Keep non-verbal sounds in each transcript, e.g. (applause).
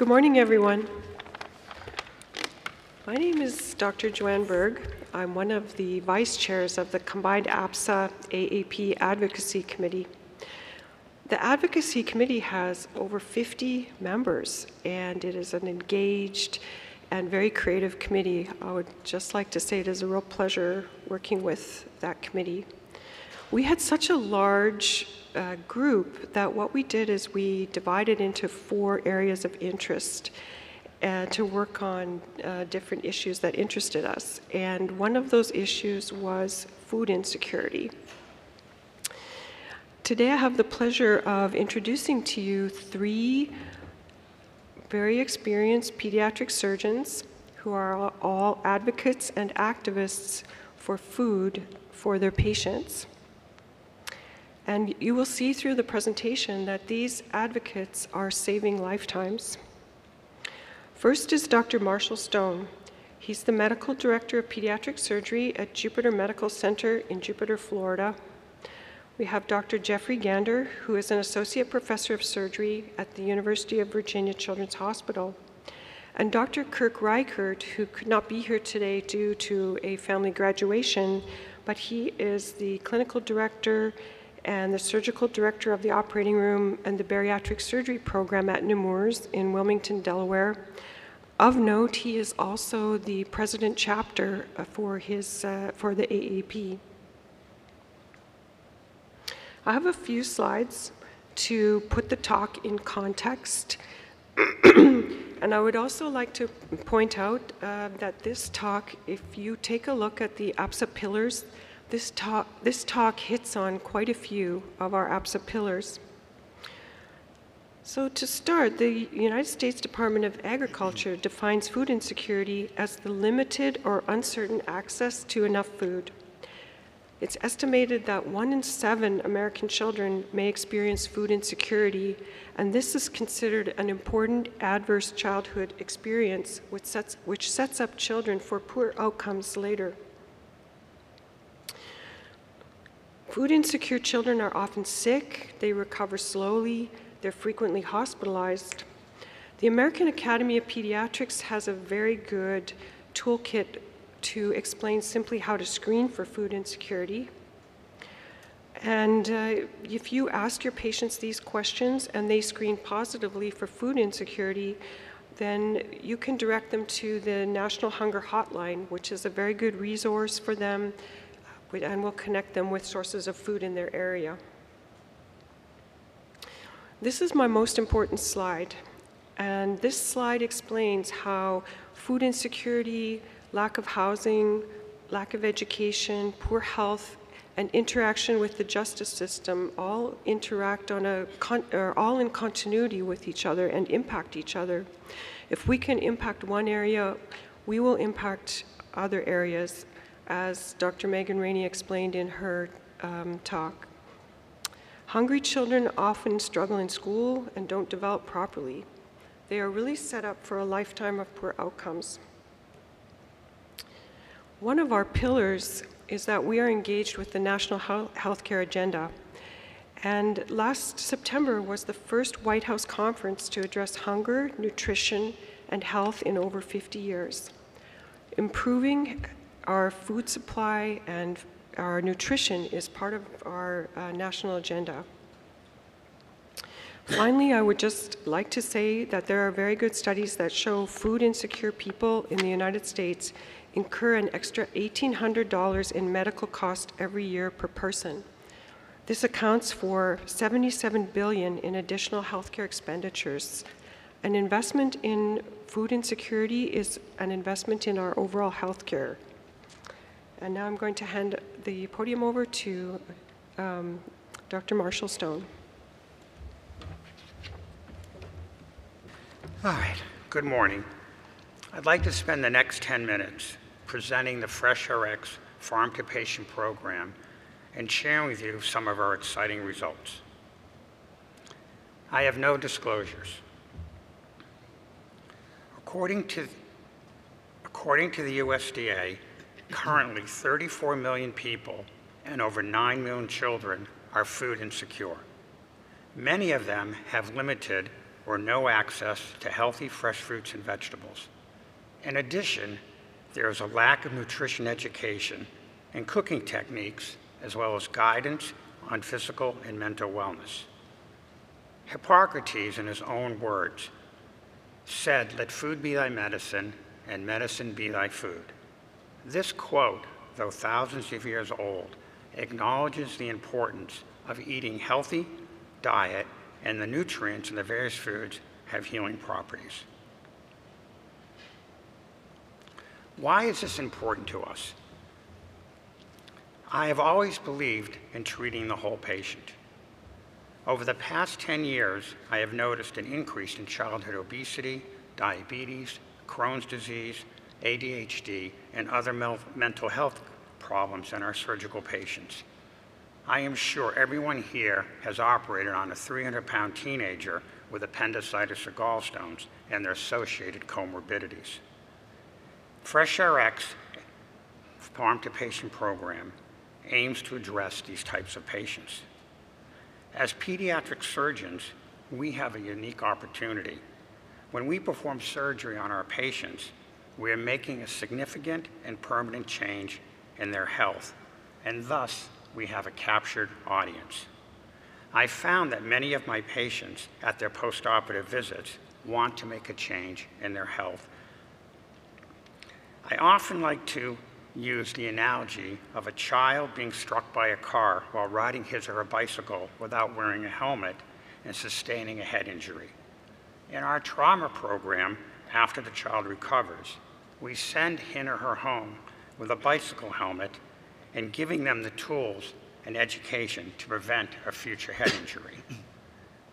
Good morning, everyone. My name is Dr. Joanne Baerg. I'm one of the vice chairs of the combined APSA AAP Advocacy Committee. The Advocacy Committee has over 50 members, and it is an engaged and very creative committee. I would just like to say it is a real pleasure working with that committee. We had such a large uh, group that what we did is we divided into four areas of interest uh, to work on uh, different issues that interested us. And one of those issues was food insecurity. Today I have the pleasure of introducing to you three very experienced pediatric surgeons who are all advocates and activists for food for their patients. And you will see through the presentation that these advocates are saving lifetimes. First is Dr. Marshall Stone. He's the medical director of pediatric surgery at Jupiter Medical Center in Jupiter, Florida, we have Dr. Jeffrey Gander, who is an associate professor of surgery at the University of Virginia Children's Hospital, and Dr. Kirk Reichard, who could not be here today due to a family graduation, but he is the clinical director and the surgical director of the operating room and the bariatric surgery program at Nemours in Wilmington, Delaware. Of note, he is also the president chapter for, his, uh, for the AAP. I have a few slides to put the talk in context. (clears throat) and I would also like to point out uh, that this talk, if you take a look at the APSA pillars, this talk, this talk hits on quite a few of our APSA pillars. So to start, the United States Department of Agriculture defines food insecurity as the limited or uncertain access to enough food. It's estimated that one in seven American children may experience food insecurity, and this is considered an important adverse childhood experience which sets, which sets up children for poor outcomes later. Food insecure children are often sick, they recover slowly, they're frequently hospitalized. The American Academy of Pediatrics has a very good toolkit to explain simply how to screen for food insecurity. And uh, if you ask your patients these questions and they screen positively for food insecurity, then you can direct them to the National Hunger Hotline, which is a very good resource for them and will connect them with sources of food in their area. This is my most important slide. And this slide explains how food insecurity, lack of housing, lack of education, poor health, and interaction with the justice system all interact on a are all in continuity with each other and impact each other. If we can impact one area, we will impact other areas, as Dr. Megan Rainey explained in her um, talk. Hungry children often struggle in school and don't develop properly. They are really set up for a lifetime of poor outcomes. One of our pillars is that we are engaged with the National Healthcare Agenda. And last September was the first White House conference to address hunger, nutrition, and health in over 50 years. Improving our food supply and our nutrition is part of our uh, national agenda. Finally, I would just like to say that there are very good studies that show food insecure people in the United States incur an extra $1,800 in medical cost every year per person. This accounts for 77 billion in additional healthcare expenditures. An investment in food insecurity is an investment in our overall healthcare. And now I'm going to hand the podium over to um, Dr. Marshall Stone. All right, good morning. I'd like to spend the next 10 minutes presenting the FreshRx Farm to Patient program and sharing with you some of our exciting results. I have no disclosures. According to, according to the USDA, currently 34 million people and over 9 million children are food insecure. Many of them have limited or no access to healthy fresh fruits and vegetables. In addition, there is a lack of nutrition education and cooking techniques, as well as guidance on physical and mental wellness. Hippocrates, in his own words, said, Let food be thy medicine, and medicine be thy food. This quote, though thousands of years old, acknowledges the importance of eating healthy diet and the nutrients in the various foods have healing properties. Why is this important to us? I have always believed in treating the whole patient. Over the past 10 years, I have noticed an increase in childhood obesity, diabetes, Crohn's disease, ADHD, and other mental health problems in our surgical patients. I am sure everyone here has operated on a 300 pound teenager with appendicitis or gallstones and their associated comorbidities. FreshRx Farm to Patient program aims to address these types of patients. As pediatric surgeons, we have a unique opportunity. When we perform surgery on our patients, we are making a significant and permanent change in their health, and thus we have a captured audience. I found that many of my patients at their postoperative visits want to make a change in their health. I often like to use the analogy of a child being struck by a car while riding his or her bicycle without wearing a helmet and sustaining a head injury. In our trauma program, after the child recovers, we send him or her home with a bicycle helmet and giving them the tools and education to prevent a future head injury.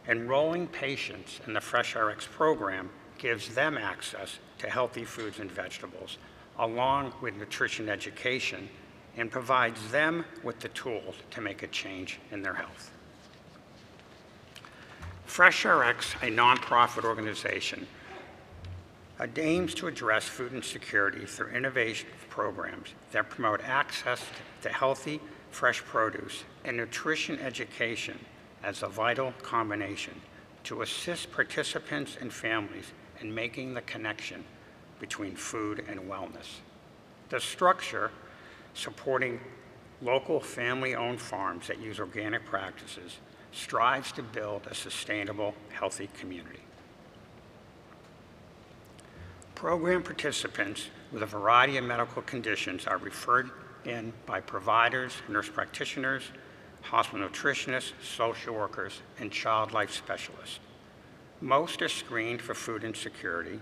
Enrolling patients in the FreshRx program gives them access to healthy foods and vegetables along with nutrition education and provides them with the tools to make a change in their health. FreshRx, a nonprofit organization, aims to address food insecurity through innovation programs that promote access to healthy, fresh produce and nutrition education as a vital combination to assist participants and families in making the connection between food and wellness. The structure supporting local family-owned farms that use organic practices strives to build a sustainable, healthy community. Program participants with a variety of medical conditions are referred in by providers, nurse practitioners, hospital nutritionists, social workers, and child life specialists. Most are screened for food insecurity,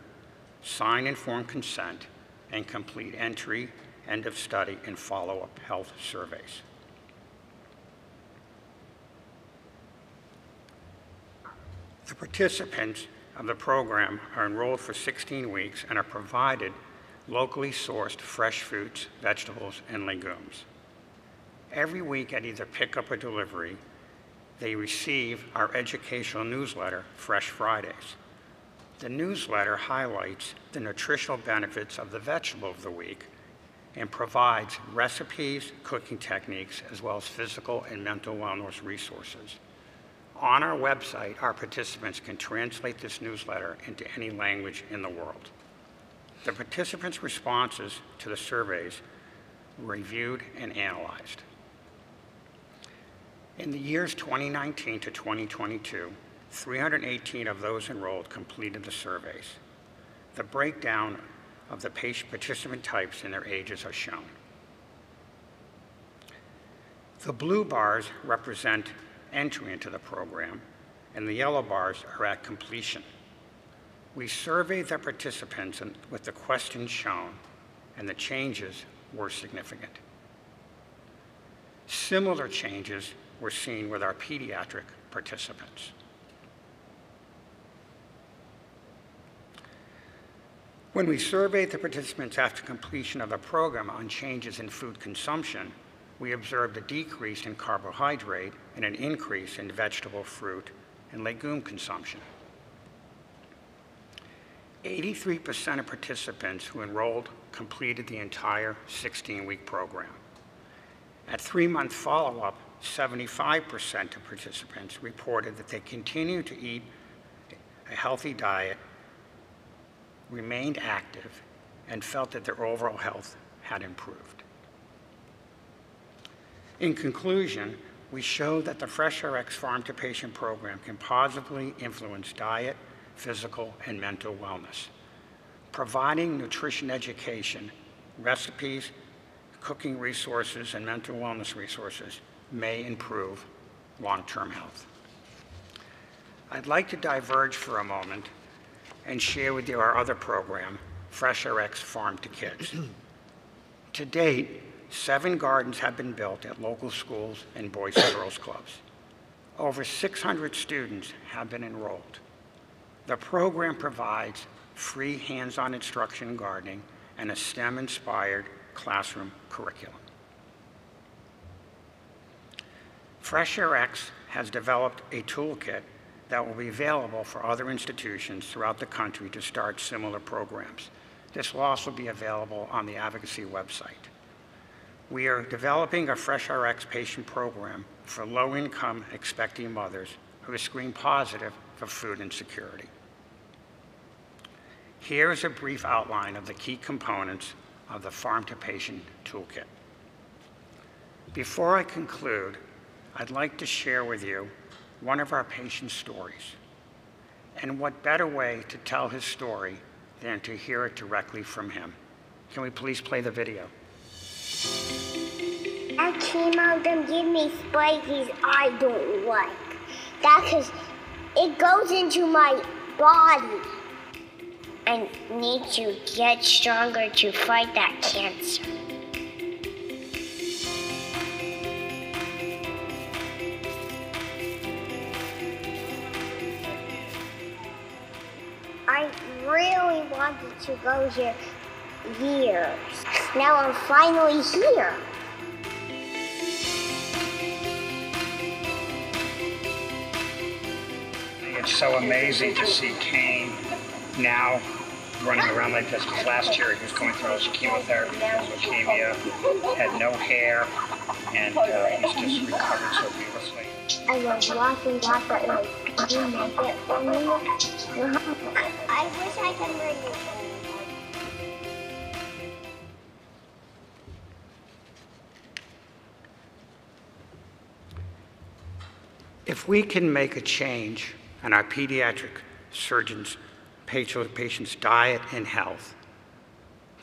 sign informed consent, and complete entry, end of study, and follow-up health surveys. The participants of the program are enrolled for 16 weeks and are provided locally sourced fresh fruits, vegetables, and legumes. Every week at either pickup or delivery, they receive our educational newsletter, Fresh Fridays. The newsletter highlights the nutritional benefits of the vegetable of the week and provides recipes, cooking techniques, as well as physical and mental wellness resources. On our website, our participants can translate this newsletter into any language in the world. The participants' responses to the surveys were reviewed and analyzed. In the years 2019 to 2022, 318 of those enrolled completed the surveys. The breakdown of the patient participant types and their ages are shown. The blue bars represent entry into the program, and the yellow bars are at completion. We surveyed the participants with the questions shown, and the changes were significant. Similar changes were seen with our pediatric participants. When we surveyed the participants after completion of the program on changes in food consumption, we observed a decrease in carbohydrate and an increase in vegetable, fruit, and legume consumption. 83% of participants who enrolled completed the entire 16-week program. At three-month follow-up, 75% of participants reported that they continued to eat a healthy diet, remained active, and felt that their overall health had improved. In conclusion, we show that the FreshRx Farm to Patient program can positively influence diet, physical, and mental wellness. Providing nutrition education, recipes, cooking resources, and mental wellness resources may improve long-term health. I'd like to diverge for a moment and share with you our other program, FreshRx Farm to Kids. (clears throat) to date, seven gardens have been built at local schools and Boys and Girls Clubs. Over 600 students have been enrolled. The program provides free hands-on instruction in gardening and a STEM-inspired classroom curriculum. FreshRx has developed a toolkit that will be available for other institutions throughout the country to start similar programs. This will also be available on the advocacy website. We are developing a FreshRx patient program for low-income expecting mothers who are screened positive for food insecurity. Here is a brief outline of the key components of the Farm to Patient Toolkit. Before I conclude, I'd like to share with you one of our patient's stories. And what better way to tell his story than to hear it directly from him? Can we please play the video? I chemo them give me spikies I don't like. That's because it goes into my body. I need to get stronger to fight that cancer. I really wanted to go here years. Now I'm finally here. It's so amazing to see Kane now running around like this. Because last year he was going through his chemotherapy of leukemia, had no hair, and uh, he's just recovered so beautifully. I was walking back but like you make it for me. I wish I could bring you. If we can make a change in our pediatric surgeons' patients' diet and health,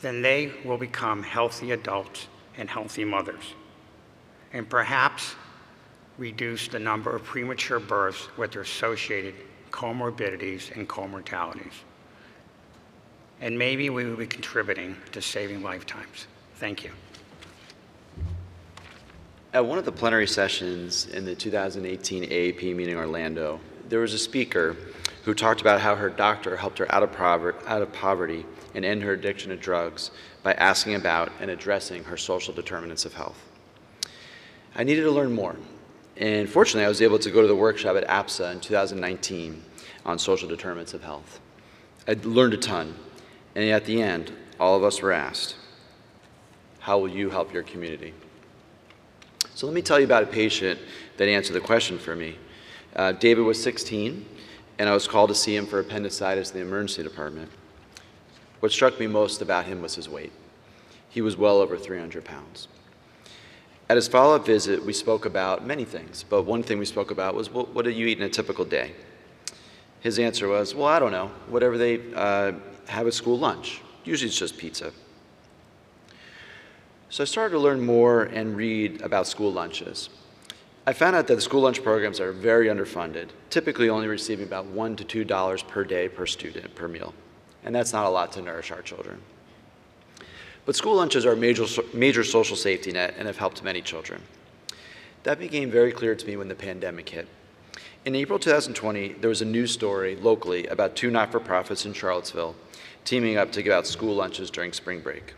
then they will become healthy adults and healthy mothers, and perhaps reduce the number of premature births with their associated comorbidities and comortalities. And maybe we will be contributing to saving lifetimes. Thank you. At one of the plenary sessions in the 2018 AAP meeting in Orlando, there was a speaker who talked about how her doctor helped her out of, out of poverty and end her addiction to drugs by asking about and addressing her social determinants of health. I needed to learn more, and fortunately, I was able to go to the workshop at APSA in 2019 on social determinants of health. I learned a ton, and at the end, all of us were asked, How will you help your community? So let me tell you about a patient that answered the question for me. Uh, David was 16, and I was called to see him for appendicitis in the emergency department. What struck me most about him was his weight. He was well over 300 pounds. At his follow up visit, we spoke about many things, but one thing we spoke about was well, what do you eat in a typical day? His answer was, Well, I don't know, whatever they uh, have at school lunch. Usually it's just pizza. So I started to learn more and read about school lunches. I found out that the school lunch programs are very underfunded, typically only receiving about one to two dollars per day per student per meal. And that's not a lot to nourish our children. But school lunches are a major, major social safety net and have helped many children. That became very clear to me when the pandemic hit. In April 2020, there was a news story locally about two not for profits in Charlottesville teaming up to give out school lunches during spring break.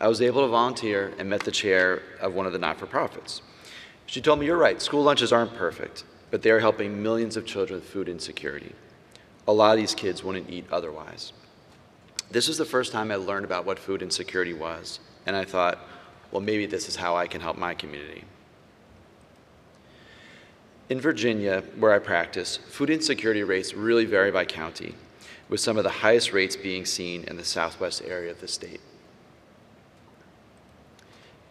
I was able to volunteer and met the chair of one of the not for profits. She told me, You're right, school lunches aren't perfect, but they are helping millions of children with food insecurity. A lot of these kids wouldn't eat otherwise. This was the first time I learned about what food insecurity was, and I thought, well, maybe this is how I can help my community. In Virginia, where I practice, food insecurity rates really vary by county, with some of the highest rates being seen in the southwest area of the state.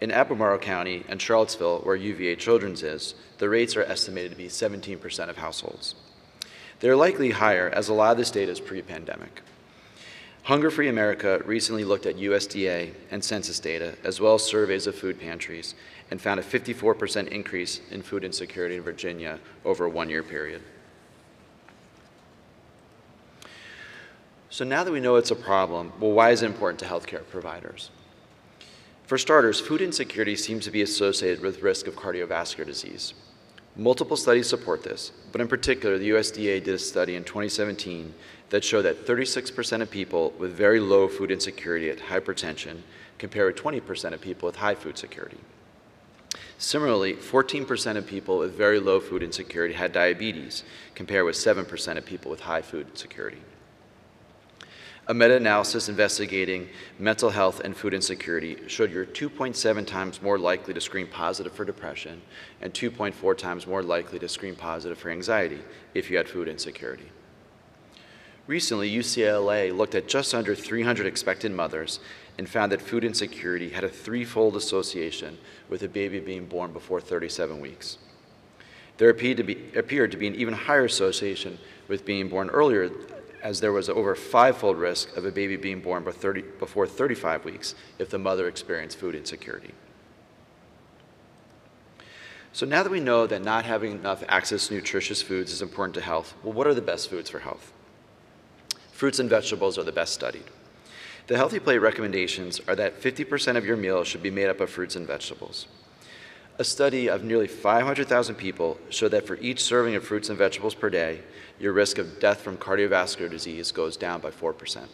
In Albemarle County and Charlottesville, where UVA Children's is, the rates are estimated to be 17% of households. They're likely higher as a lot of this data is pre-pandemic. Hunger Free America recently looked at USDA and census data, as well as surveys of food pantries, and found a 54% increase in food insecurity in Virginia over a one-year period. So now that we know it's a problem, well, why is it important to healthcare providers? For starters, food insecurity seems to be associated with risk of cardiovascular disease. Multiple studies support this, but in particular, the USDA did a study in 2017 that showed that 36% of people with very low food insecurity had hypertension compared with 20% of people with high food security. Similarly, 14% of people with very low food insecurity had diabetes, compared with 7% of people with high food insecurity. A meta-analysis investigating mental health and food insecurity showed you're 2.7 times more likely to screen positive for depression and 2.4 times more likely to screen positive for anxiety if you had food insecurity. Recently, UCLA looked at just under 300 expectant mothers and found that food insecurity had a threefold association with a baby being born before 37 weeks. There appeared to be, appeared to be an even higher association with being born earlier as there was over five-fold risk of a baby being born before 35 weeks if the mother experienced food insecurity. So now that we know that not having enough access to nutritious foods is important to health, well, what are the best foods for health? Fruits and vegetables are the best studied. The Healthy Plate recommendations are that 50% of your meal should be made up of fruits and vegetables. A study of nearly 500,000 people showed that for each serving of fruits and vegetables per day, your risk of death from cardiovascular disease goes down by 4%.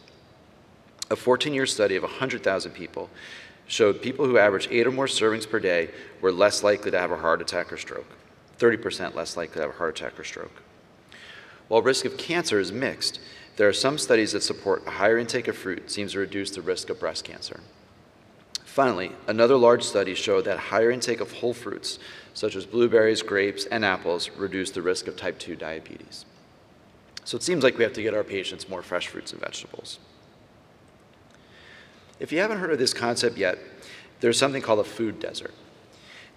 A 14 year study of 100,000 people showed people who averaged eight or more servings per day were less likely to have a heart attack or stroke, 30% less likely to have a heart attack or stroke. While risk of cancer is mixed, there are some studies that support a higher intake of fruit seems to reduce the risk of breast cancer. Finally, another large study showed that higher intake of whole fruits, such as blueberries, grapes, and apples, reduce the risk of type 2 diabetes. So it seems like we have to get our patients more fresh fruits and vegetables. If you haven't heard of this concept yet, there's something called a food desert.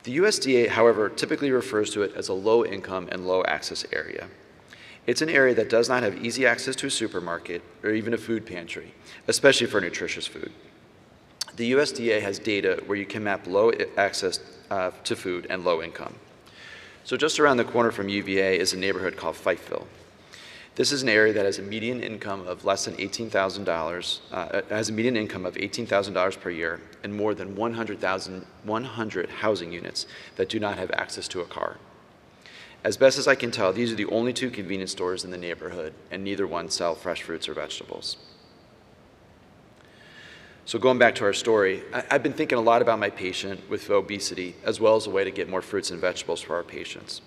The USDA, however, typically refers to it as a low income and low access area. It's an area that does not have easy access to a supermarket or even a food pantry, especially for nutritious food. The USDA has data where you can map low access uh, to food and low income. So just around the corner from UVA is a neighborhood called Fifeville. This is an area that has a median income of less than $18,000, uh, has a median income of $18,000 per year and more than 100,000, 100 housing units that do not have access to a car. As best as I can tell, these are the only two convenience stores in the neighborhood, and neither one sell fresh fruits or vegetables. So going back to our story, I, have been thinking a lot about my patient with obesity, as well as a way to get more fruits and vegetables for our patients.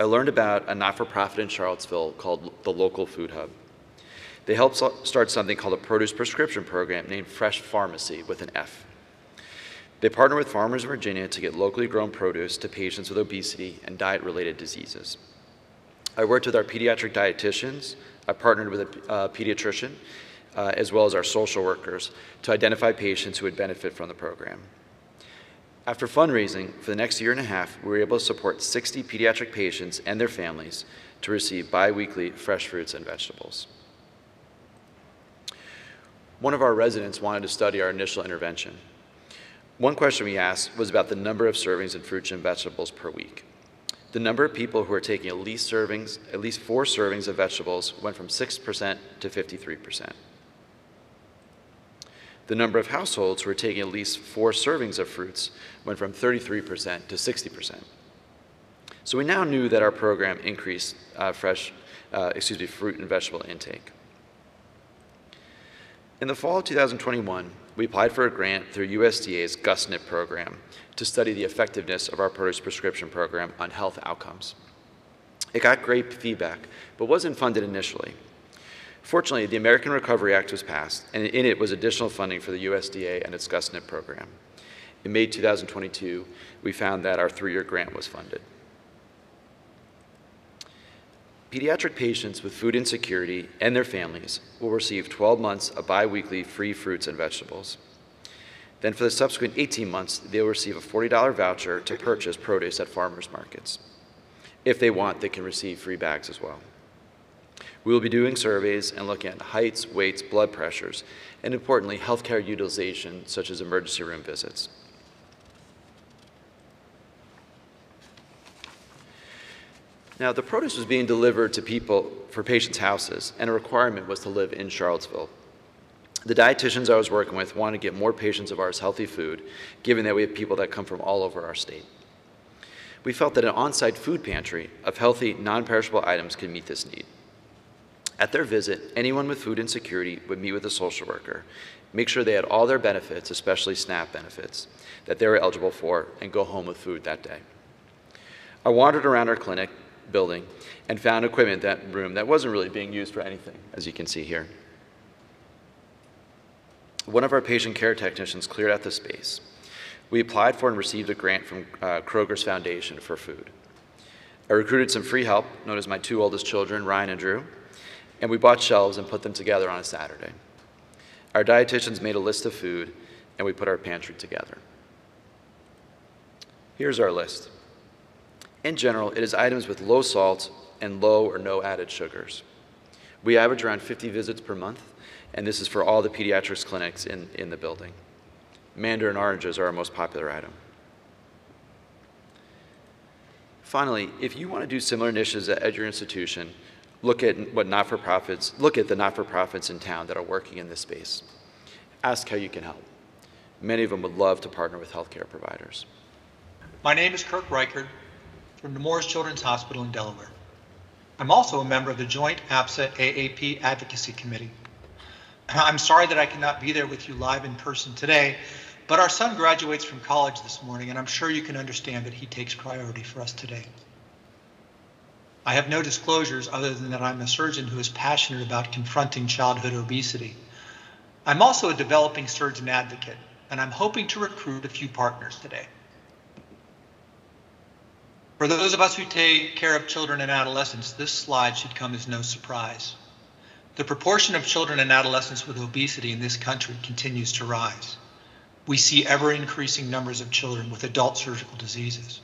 I learned about a not-for-profit in Charlottesville called the Local Food Hub. They helped start something called a produce prescription program named Fresh Pharmacy with an F. They partner with farmers in Virginia to get locally grown produce to patients with obesity and diet-related diseases. I worked with our pediatric dietitians, I partnered with a pediatrician, uh, as well as our social workers, to identify patients who would benefit from the program. After fundraising for the next year and a half, we were able to support 60 pediatric patients and their families to receive biweekly fresh fruits and vegetables. One of our residents wanted to study our initial intervention. One question we asked was about the number of servings of fruits and vegetables per week. The number of people who are taking at least servings, at least four servings of vegetables went from 6% to 53%. The number of households who were taking at least four servings of fruits went from 33% to 60%. So we now knew that our program increased uh, fresh, uh, excuse me, fruit and vegetable intake. In the fall of 2021, we applied for a grant through USDA's GusNIP program to study the effectiveness of our produce prescription program on health outcomes. It got great feedback, but wasn't funded initially. Fortunately, the American Recovery Act was passed, and in it was additional funding for the USDA and its GusNIP program. In May 2022, we found that our three-year grant was funded. Pediatric patients with food insecurity and their families will receive 12 months of biweekly free fruits and vegetables. Then, for the subsequent 18 months, they will receive a $40 voucher to purchase produce at farmers markets. If they want, they can receive free bags as well. We will be doing surveys and looking at heights, weights, blood pressures, and importantly, healthcare utilization, such as emergency room visits. Now, the produce was being delivered to people for patients' houses, and a requirement was to live in Charlottesville. The dietitians I was working with wanted to get more patients of ours healthy food, given that we have people that come from all over our state. We felt that an on site food pantry of healthy, non perishable items could meet this need. At their visit, anyone with food insecurity would meet with a social worker, make sure they had all their benefits, especially SNAP benefits, that they were eligible for, and go home with food that day. I wandered around our clinic building and found equipment that room that wasn't really being used for anything, as you can see here. One of our patient care technicians cleared out the space. We applied for and received a grant from uh, Kroger's Foundation for food. I recruited some free help, known as my two oldest children, Ryan and Drew, and we bought shelves and put them together on a Saturday. Our dietitians made a list of food, and we put our pantry together. Here's our list. In general, it is items with low salt and low or no added sugars. We average around 50 visits per month, and this is for all the pediatrics clinics in, in the building. Mandarin oranges are our most popular item. Finally, if you want to do similar initiatives at your institution, Look at what not-for-profits, look at the not-for-profits in town that are working in this space. Ask how you can help. Many of them would love to partner with healthcare providers. My name is Kirk Reichard from Nemours Children's Hospital in Delaware. I'm also a member of the Joint APSA AAP Advocacy Committee. (clears throat) I'm sorry that I cannot be there with you live in person today, but our son graduates from college this morning, and I'm sure you can understand that he takes priority for us today. I have no disclosures other than that I'm a surgeon who is passionate about confronting childhood obesity. I'm also a developing surgeon advocate, and I'm hoping to recruit a few partners today. For those of us who take care of children and adolescents, this slide should come as no surprise. The proportion of children and adolescents with obesity in this country continues to rise. We see ever increasing numbers of children with adult surgical diseases.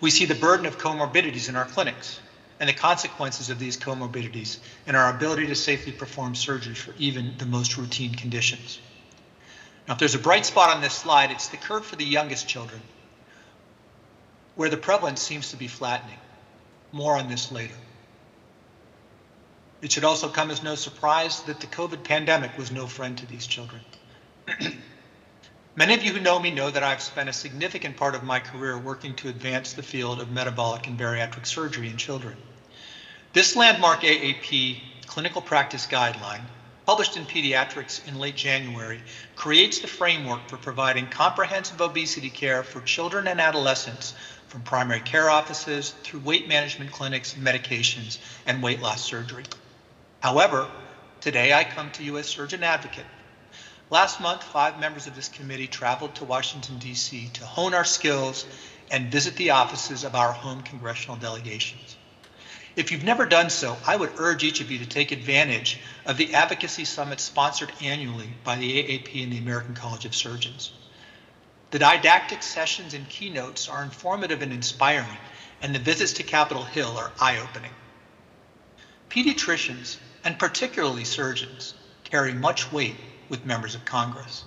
We see the burden of comorbidities in our clinics and the consequences of these comorbidities and our ability to safely perform surgery for even the most routine conditions. Now, if there's a bright spot on this slide, it's the curve for the youngest children, where the prevalence seems to be flattening. More on this later. It should also come as no surprise that the COVID pandemic was no friend to these children. (clears throat) Many of you who know me know that I've spent a significant part of my career working to advance the field of metabolic and bariatric surgery in children. This landmark AAP clinical practice guideline, published in Pediatrics in late January, creates the framework for providing comprehensive obesity care for children and adolescents from primary care offices through weight management clinics, medications, and weight loss surgery. However, today I come to you as surgeon advocate Last month, five members of this committee traveled to Washington, D.C. to hone our skills and visit the offices of our home congressional delegations. If you've never done so, I would urge each of you to take advantage of the advocacy summit sponsored annually by the AAP and the American College of Surgeons. The didactic sessions and keynotes are informative and inspiring, and the visits to Capitol Hill are eye opening. Pediatricians, and particularly surgeons, carry much weight with members of Congress.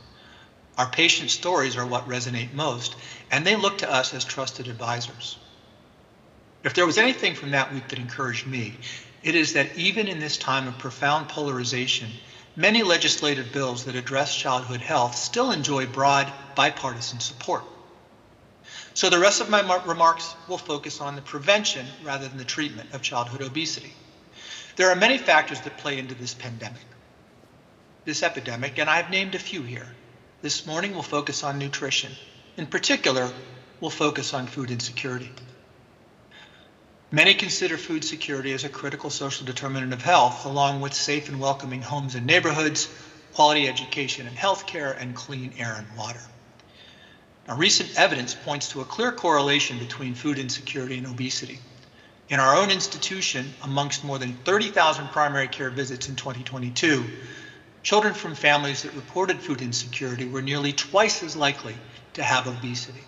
Our patient stories are what resonate most, and they look to us as trusted advisors. If there was anything from that week that encouraged me, it is that even in this time of profound polarization, many legislative bills that address childhood health still enjoy broad bipartisan support. So the rest of my remarks will focus on the prevention rather than the treatment of childhood obesity. There are many factors that play into this pandemic this epidemic, and I've named a few here. This morning we'll focus on nutrition. In particular, we'll focus on food insecurity. Many consider food security as a critical social determinant of health, along with safe and welcoming homes and neighborhoods, quality education and health care, and clean air and water. Now, recent evidence points to a clear correlation between food insecurity and obesity. In our own institution, amongst more than 30,000 primary care visits in 2022, children from families that reported food insecurity were nearly twice as likely to have obesity.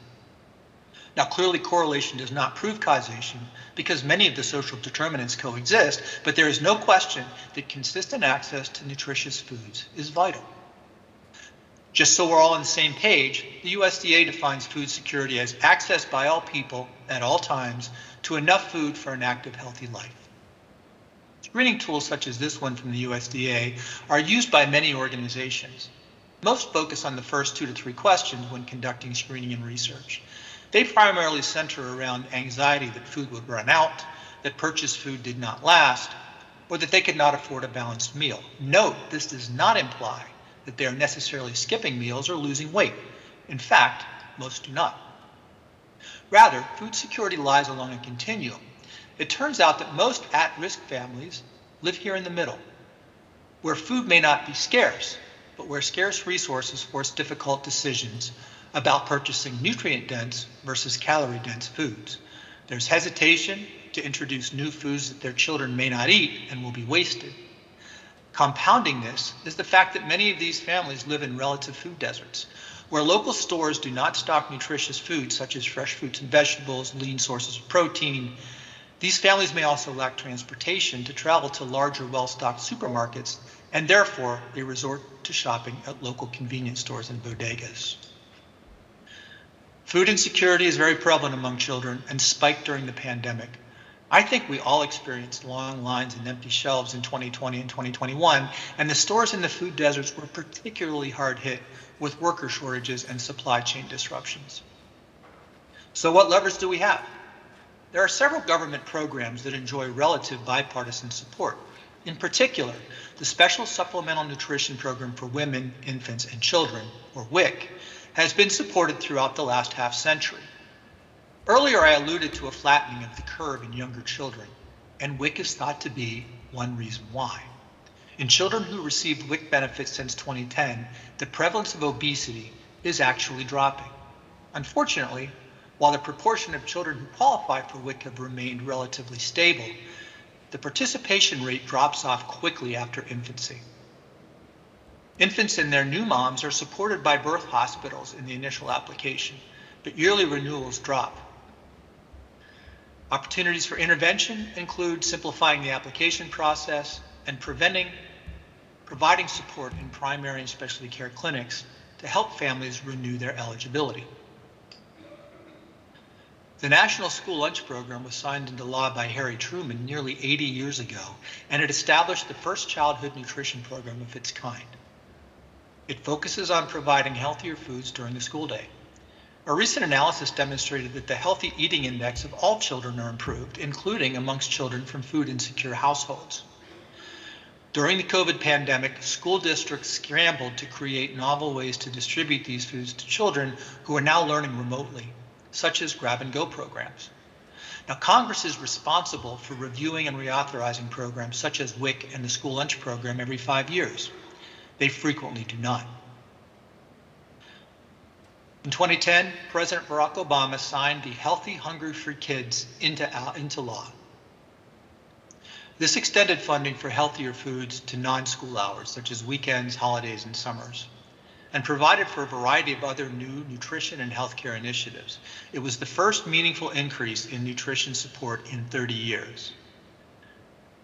Now, clearly, correlation does not prove causation because many of the social determinants coexist, but there is no question that consistent access to nutritious foods is vital. Just so we're all on the same page, the USDA defines food security as access by all people at all times to enough food for an active, healthy life. Screening tools such as this one from the USDA are used by many organizations. Most focus on the first two to three questions when conducting screening and research. They primarily center around anxiety that food would run out, that purchased food did not last, or that they could not afford a balanced meal. Note, this does not imply that they are necessarily skipping meals or losing weight. In fact, most do not. Rather, food security lies along a continuum. It turns out that most at risk families live here in the middle, where food may not be scarce, but where scarce resources force difficult decisions about purchasing nutrient dense versus calorie dense foods. There's hesitation to introduce new foods that their children may not eat and will be wasted. Compounding this is the fact that many of these families live in relative food deserts, where local stores do not stock nutritious foods such as fresh fruits and vegetables, lean sources of protein. These families may also lack transportation to travel to larger, well stocked supermarkets, and therefore they resort to shopping at local convenience stores and bodegas. Food insecurity is very prevalent among children and spiked during the pandemic. I think we all experienced long lines and empty shelves in 2020 and 2021, and the stores in the food deserts were particularly hard hit with worker shortages and supply chain disruptions. So, what levers do we have? There are several government programs that enjoy relative bipartisan support. In particular, the Special Supplemental Nutrition Program for Women, Infants, and Children, or WIC, has been supported throughout the last half century. Earlier, I alluded to a flattening of the curve in younger children, and WIC is thought to be one reason why. In children who received WIC benefits since 2010, the prevalence of obesity is actually dropping. Unfortunately, while the proportion of children who qualify for WIC have remained relatively stable, the participation rate drops off quickly after infancy. Infants and their new moms are supported by birth hospitals in the initial application, but yearly renewals drop. Opportunities for intervention include simplifying the application process and preventing, providing support in primary and specialty care clinics to help families renew their eligibility. The National School Lunch Program was signed into law by Harry Truman nearly 80 years ago, and it established the first childhood nutrition program of its kind. It focuses on providing healthier foods during the school day. A recent analysis demonstrated that the healthy eating index of all children are improved, including amongst children from food insecure households. During the COVID pandemic, school districts scrambled to create novel ways to distribute these foods to children who are now learning remotely, such as grab and go programs. Now, Congress is responsible for reviewing and reauthorizing programs such as WIC and the school lunch program every five years. They frequently do not. In 2010, President Barack Obama signed the Healthy Hunger-Free Kids into, into law. This extended funding for healthier foods to non school hours, such as weekends, holidays, and summers, and provided for a variety of other new nutrition and healthcare initiatives. It was the first meaningful increase in nutrition support in 30 years.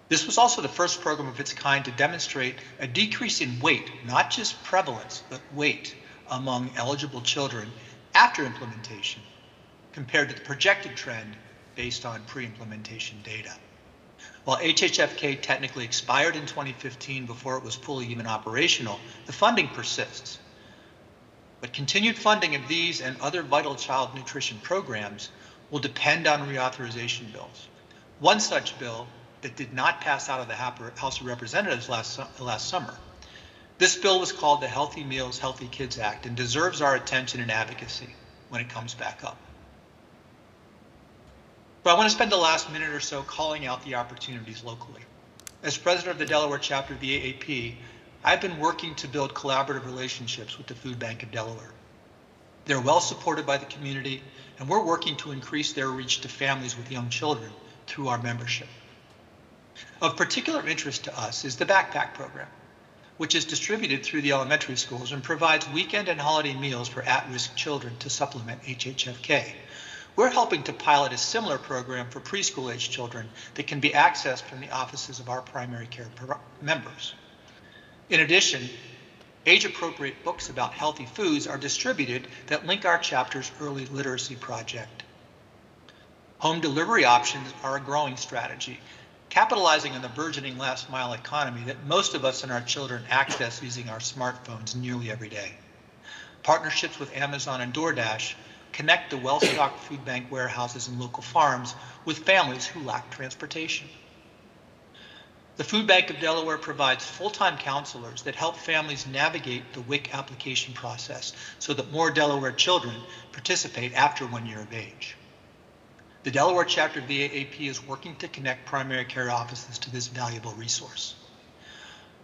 This was also the first program of its kind to demonstrate a decrease in weight, not just prevalence, but weight among eligible children after implementation compared to the projected trend based on pre-implementation data. While HHFK technically expired in 2015 before it was fully even operational, the funding persists. But continued funding of these and other vital child nutrition programs will depend on reauthorization bills. One such bill that did not pass out of the House of Representatives last, last summer this bill was called the Healthy Meals, Healthy Kids Act and deserves our attention and advocacy when it comes back up. But I want to spend the last minute or so calling out the opportunities locally. As president of the Delaware chapter of the AAP, I've been working to build collaborative relationships with the Food Bank of Delaware. They're well supported by the community, and we're working to increase their reach to families with young children through our membership. Of particular interest to us is the backpack program, which is distributed through the elementary schools and provides weekend and holiday meals for at-risk children to supplement HHFK. We're helping to pilot a similar program for preschool age children that can be accessed from the offices of our primary care members. In addition, age appropriate books about healthy foods are distributed that link our chapter's early literacy project. Home delivery options are a growing strategy, capitalizing on the burgeoning last mile economy that most of us and our children access using our smartphones nearly every day. Partnerships with Amazon and DoorDash connect the well-stocked food bank warehouses and local farms with families who lack transportation. The Food Bank of Delaware provides full-time counselors that help families navigate the WIC application process so that more Delaware children participate after one year of age. The Delaware chapter of the AAP is working to connect primary care offices to this valuable resource.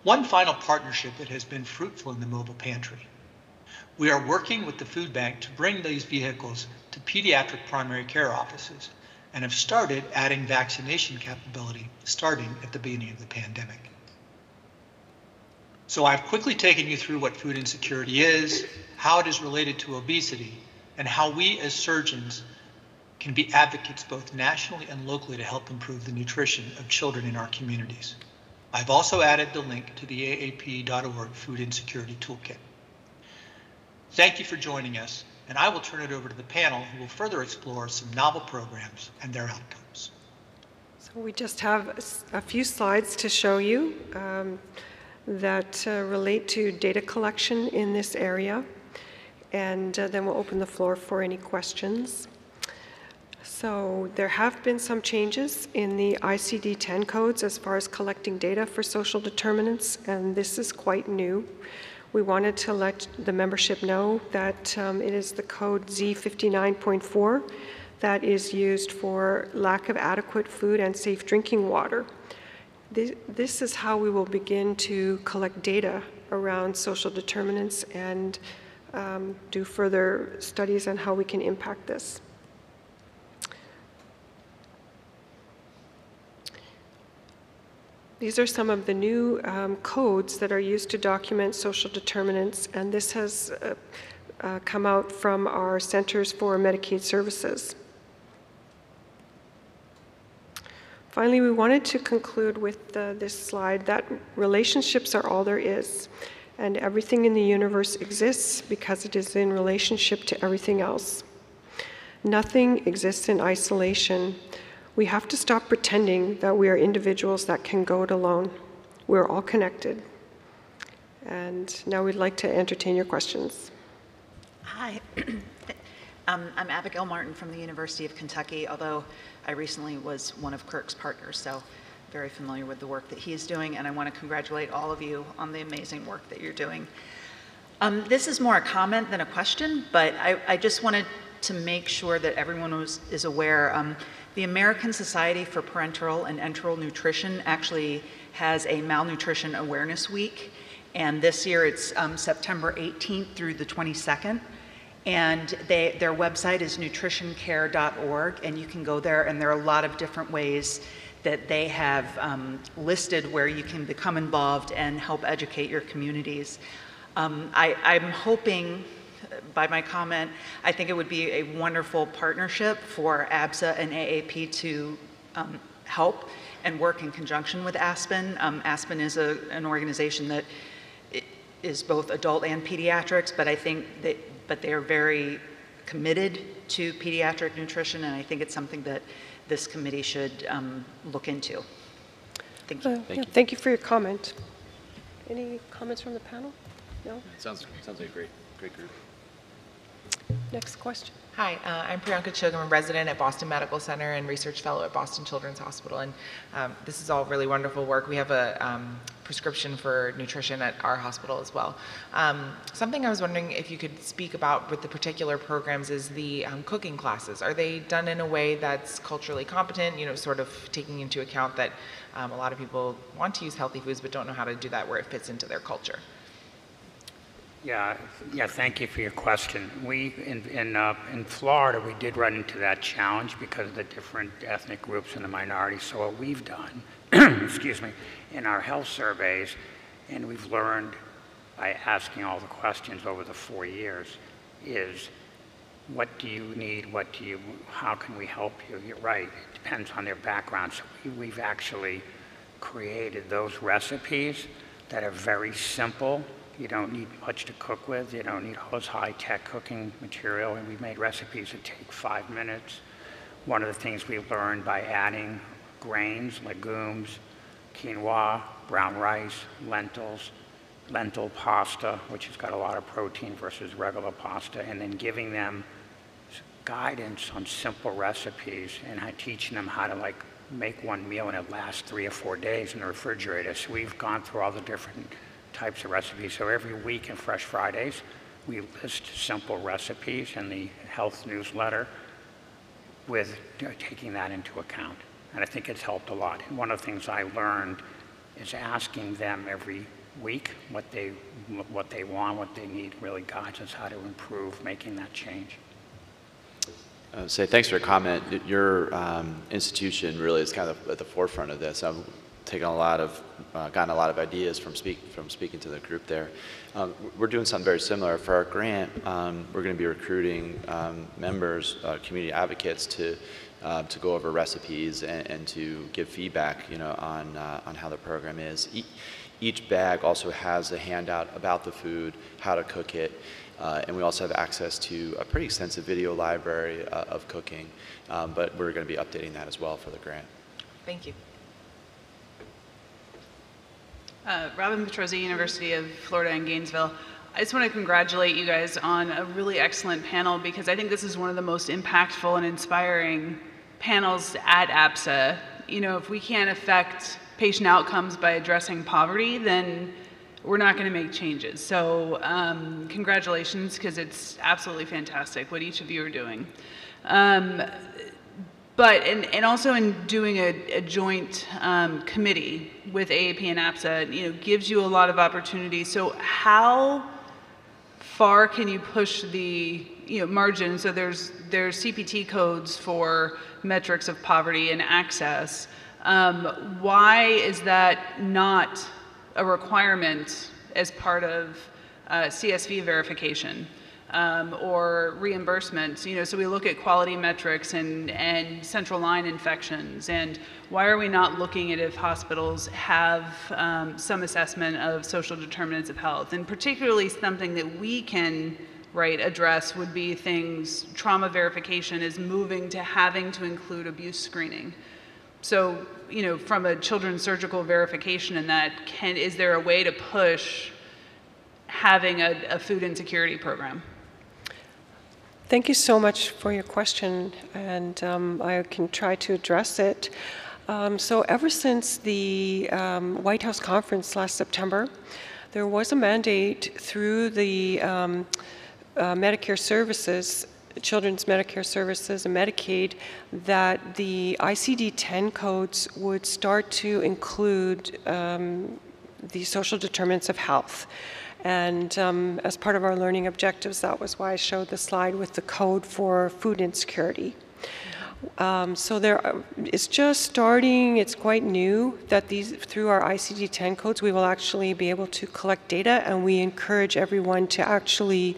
One final partnership that has been fruitful in the mobile pantry we are working with the food bank to bring these vehicles to pediatric primary care offices and have started adding vaccination capability starting at the beginning of the pandemic. So I've quickly taken you through what food insecurity is, how it is related to obesity, and how we as surgeons can be advocates both nationally and locally to help improve the nutrition of children in our communities. I've also added the link to the AAP.org Food Insecurity Toolkit. Thank you for joining us, and I will turn it over to the panel who will further explore some novel programs and their outcomes. So we just have a few slides to show you um, that uh, relate to data collection in this area, and uh, then we'll open the floor for any questions. So there have been some changes in the ICD-10 codes as far as collecting data for social determinants, and this is quite new. We wanted to let the membership know that um, it is the code Z59.4 that is used for lack of adequate food and safe drinking water. This, this is how we will begin to collect data around social determinants and um, do further studies on how we can impact this. These are some of the new um, codes that are used to document social determinants, and this has uh, uh, come out from our Centers for Medicaid Services. Finally, we wanted to conclude with uh, this slide that relationships are all there is, and everything in the universe exists because it is in relationship to everything else. Nothing exists in isolation. We have to stop pretending that we are individuals that can go it alone. We're all connected. And now we'd like to entertain your questions. Hi. (clears throat) um, I'm Abigail Martin from the University of Kentucky, although I recently was one of Kirk's partners, so very familiar with the work that he is doing, and I want to congratulate all of you on the amazing work that you're doing. Um, this is more a comment than a question, but I, I just wanted to make sure that everyone was, is aware. Um, the American Society for Parenteral and Enteral Nutrition actually has a Malnutrition Awareness Week, and this year it's um, September 18th through the 22nd. And they, their website is nutritioncare.org, and you can go there, and there are a lot of different ways that they have um, listed where you can become involved and help educate your communities. Um, I, I'm hoping by my comment, I think it would be a wonderful partnership for APSA and AAP to um, help and work in conjunction with Aspen. Um, Aspen is a, an organization that is both adult and pediatrics, but I think that, but they are very committed to pediatric nutrition, and I think it's something that this committee should um, look into. Thank you. Uh, thank, yeah, you. thank you for your comment. Any comments from the panel? No? Sounds, sounds like a great, great group. Next question. Hi, uh, I'm Priyanka a resident at Boston Medical Center and research fellow at Boston Children's Hospital. And um, this is all really wonderful work. We have a um, prescription for nutrition at our hospital as well. Um, something I was wondering if you could speak about with the particular programs is the um, cooking classes. Are they done in a way that's culturally competent, you know, sort of taking into account that um, a lot of people want to use healthy foods but don't know how to do that where it fits into their culture? Yeah, yeah, thank you for your question. We, in, in, uh, in Florida, we did run into that challenge because of the different ethnic groups and the minorities. So what we've done, (clears throat) excuse me, in our health surveys, and we've learned by asking all the questions over the four years, is what do you need? What do you, how can we help you? You're right, it depends on their background. So we, we've actually created those recipes that are very simple. You don't need much to cook with. You don't need all this high-tech cooking material. And we've made recipes that take five minutes. One of the things we've learned by adding grains, legumes, quinoa, brown rice, lentils, lentil pasta, which has got a lot of protein versus regular pasta, and then giving them guidance on simple recipes and teaching them how to like make one meal and it lasts three or four days in the refrigerator. So we've gone through all the different types of recipes. So every week in Fresh Fridays, we list simple recipes in the health newsletter with taking that into account. And I think it's helped a lot. And one of the things I learned is asking them every week what they, what they want, what they need, really guides us how to improve making that change. Uh, say thanks for your comment. Your um, institution really is kind of at the forefront of this. I've taken a lot of, uh, gotten a lot of ideas from speak from speaking to the group there. Um, we're doing something very similar for our grant. Um, we're going to be recruiting um, members, uh, community advocates to uh, to go over recipes and, and, to give feedback, you know, on uh, on how the program is. E each bag also has a handout about the food, how to cook it, uh, and we also have access to a pretty extensive video library uh, of cooking, um, but we're going to be updating that as well for the grant. Thank you. Uh, Robin Petroze, University of Florida in Gainesville. I just want to congratulate you guys on a really excellent panel because I think this is one of the most impactful and inspiring panels at APSA. You know, if we can't affect patient outcomes by addressing poverty, then we're not going to make changes. So um, congratulations, because it's absolutely fantastic what each of you are doing. Um, but, and, and also in doing a, a joint um, committee with AAP and APSA, you know, gives you a lot of opportunity. So how far can you push the you know, margin? So there's, there's CPT codes for metrics of poverty and access. Um, why is that not a requirement as part of uh, CSV verification um, or reimbursements. You know, so we look at quality metrics and, and central line infections and why are we not looking at if hospitals have um, some assessment of social determinants of health and particularly something that we can right address would be things trauma verification is moving to having to include abuse screening so, you know, from a children's surgical verification and that, can is there a way to push having a, a food insecurity program? Thank you so much for your question, and um, I can try to address it. Um, so, ever since the um, White House conference last September, there was a mandate through the um, uh, Medicare services Children's Medicare Services and Medicaid that the ICD-10 codes would start to include um, the social determinants of health. And um, as part of our learning objectives, that was why I showed the slide with the code for food insecurity. Um, so there, uh, it's just starting. It's quite new that these through our ICD-10 codes, we will actually be able to collect data, and we encourage everyone to actually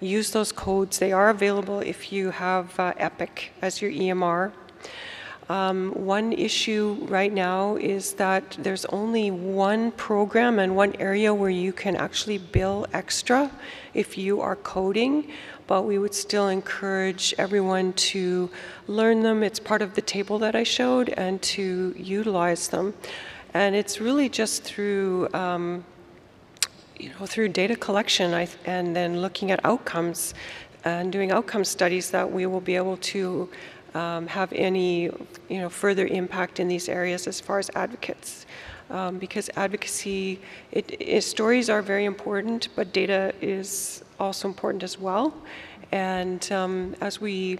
use those codes. They are available if you have uh, Epic as your EMR. Um, one issue right now is that there's only one program and one area where you can actually bill extra if you are coding, but we would still encourage everyone to learn them. It's part of the table that I showed and to utilize them. And it's really just through um, you know, through data collection and then looking at outcomes and doing outcome studies that we will be able to um, have any, you know, further impact in these areas as far as advocates. Um, because advocacy, it, it, stories are very important, but data is also important as well. And um, as we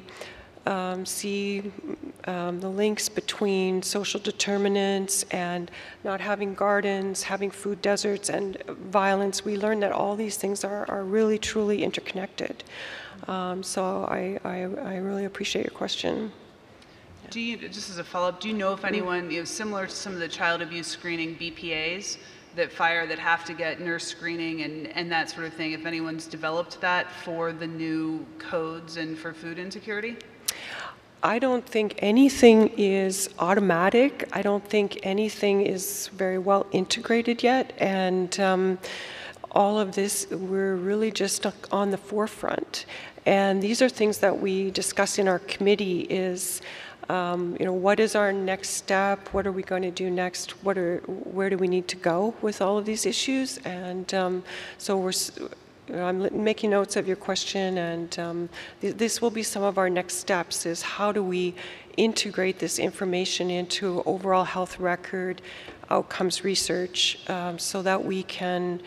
um, see um, the links between social determinants and not having gardens, having food deserts, and violence. We learn that all these things are, are really, truly interconnected. Um, so I, I, I really appreciate your question. Do you, just as a follow-up, do you know if anyone, you know, similar to some of the child abuse screening BPAs that fire that have to get nurse screening and, and that sort of thing, if anyone's developed that for the new codes and for food insecurity? I don't think anything is automatic. I don't think anything is very well integrated yet. And um, all of this, we're really just on the forefront. And these are things that we discuss in our committee is um, you know, what is our next step? What are we going to do next? What are, where do we need to go with all of these issues? And um, so we're, I'm making notes of your question, and um, th this will be some of our next steps: is how do we integrate this information into overall health record, outcomes research, um, so that we can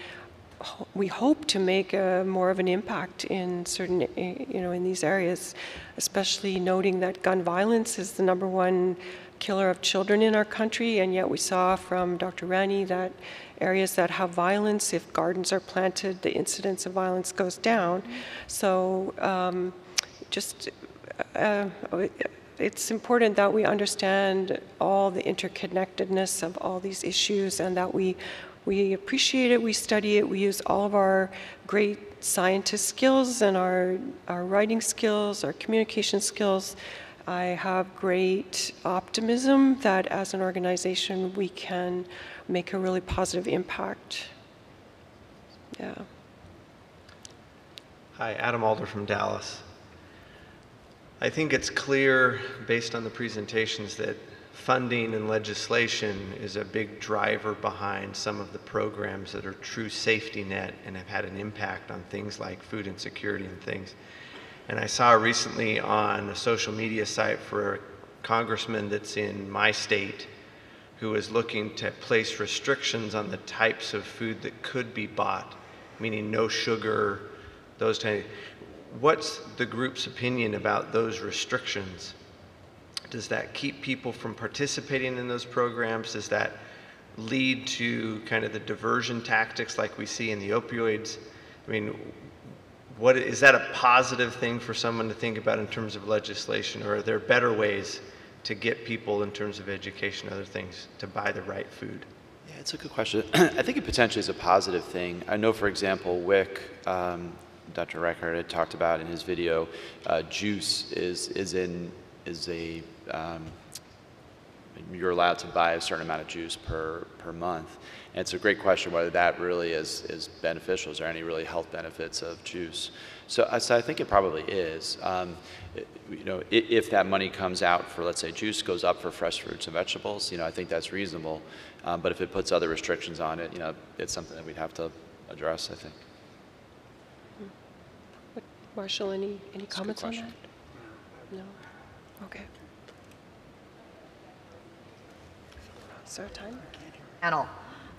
we hope to make a, more of an impact in certain, eh, you know, in these areas, especially noting that gun violence is the number one killer of children in our country, and yet we saw from Dr. Rani that areas that have violence, if gardens are planted, the incidence of violence goes down. So um, just, uh, it's important that we understand all the interconnectedness of all these issues and that we we appreciate it, we study it, we use all of our great scientist skills and our, our writing skills, our communication skills. I have great optimism that as an organization we can make a really positive impact. Yeah. Hi, Adam Alder from Dallas. I think it's clear based on the presentations that funding and legislation is a big driver behind some of the programs that are true safety net and have had an impact on things like food insecurity and things. And I saw recently on a social media site for a congressman that's in my state who is looking to place restrictions on the types of food that could be bought, meaning no sugar, those of. What's the group's opinion about those restrictions? Does that keep people from participating in those programs? Does that lead to kind of the diversion tactics like we see in the opioids? I mean, what is that a positive thing for someone to think about in terms of legislation, or are there better ways to get people in terms of education, other things, to buy the right food? Yeah, it's a good question. (clears throat) I think it potentially is a positive thing. I know, for example, WIC, um, Dr. Reichard had talked about in his video, uh, juice is is in is a um, you're allowed to buy a certain amount of juice per, per month. And it's a great question whether that really is, is beneficial. Is there any really health benefits of juice? So, uh, so I think it probably is. Um, it, you know, if, if, that money comes out for, let's say, juice goes up for fresh fruits and vegetables, you know, I think that's reasonable. Um, but if it puts other restrictions on it, you know, it's something that we'd have to address, I think. Marshall, any, any comments on that? No? Okay. There time? Panel.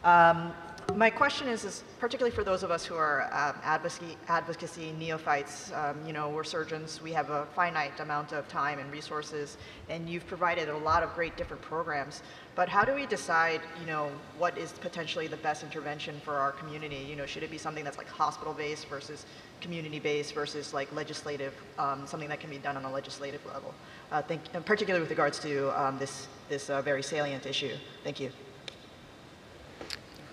Um, my question is, is particularly for those of us who are um, advocacy, advocacy neophytes, um, you know, we're surgeons, we have a finite amount of time and resources, and you've provided a lot of great different programs. But how do we decide, you know, what is potentially the best intervention for our community? You know, should it be something that's like hospital-based versus community-based versus like legislative, um, something that can be done on a legislative level? Uh, think, particularly with regards to um, this, this uh, very salient issue. Thank you.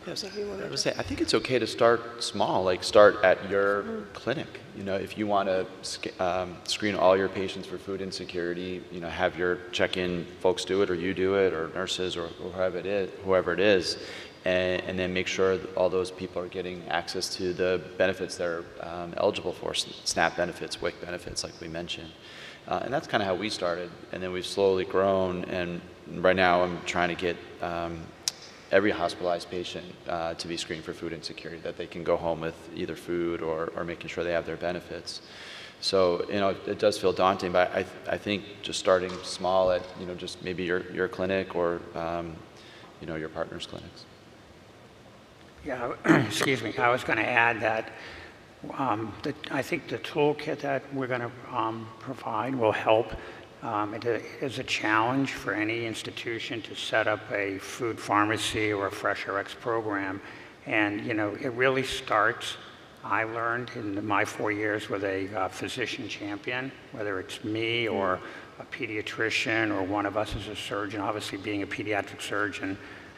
Yes, I would say I think it's okay to start small, like start at your clinic. You know, if you want to sc um, screen all your patients for food insecurity, you know, have your check-in folks do it, or you do it, or nurses, or, or whoever it is, whoever it is, and, and, then make sure that all those people are getting access to the benefits they're um, eligible for, SNAP benefits, WIC benefits, like we mentioned. Uh, and that's kind of how we started, and then we've slowly grown. And right now, I'm trying to get um, every hospitalized patient uh, to be screened for food insecurity, that they can go home with either food or, or making sure they have their benefits. So, you know, it does feel daunting, but I, I think just starting small at, you know, just maybe your, your clinic or, um, you know, your partner's clinics. Yeah, (clears throat) excuse me. I was going to add that um, the, I think the toolkit that we're going to um, provide will help Um, It is a challenge for any institution to set up a food pharmacy or a FreshRx program. And, you know, it really starts, I learned in my four years with a uh, physician champion, whether it's me or a pediatrician or one of us as a surgeon. Obviously, being a pediatric surgeon,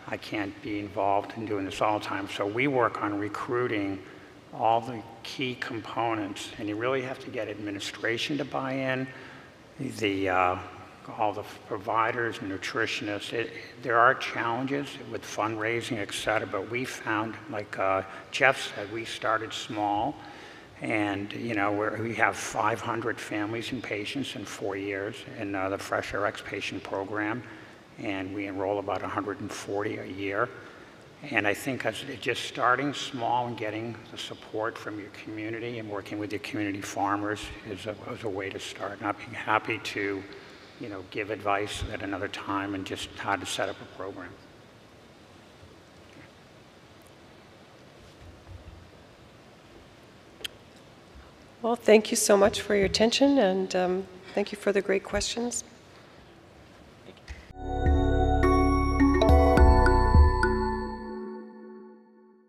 I can't be involved in doing this all the time. So we work on recruiting all the key components, and you really have to get administration to buy in, the, uh, all the providers, nutritionists. It, there are challenges with fundraising, et cetera, but we found, like uh, Jeff said, we started small. And, you know, we have 500 families and patients in four years in uh, the FreshRx patient program, and we enroll about 140 a year. And I think just starting small and getting the support from your community and working with your community farmers is a, is a way to start. And I'd be happy to, you know, give advice at another time and just how to set up a program. Well, thank you so much for your attention, and um, thank you for the great questions.